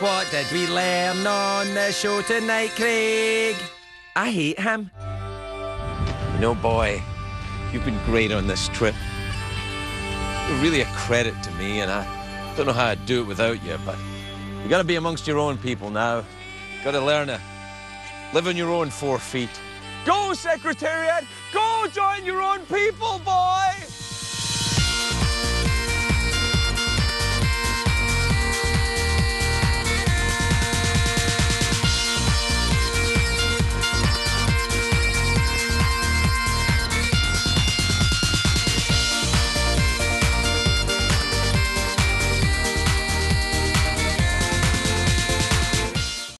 What did we learn on the show tonight, Craig? I hate him. No boy, you've been great on this trip. You're really a credit to me, and I don't know how I'd do it without you, but you gotta be amongst your own people now. Gotta learn to live on your own four feet. Go, Secretariat! Go join your own people!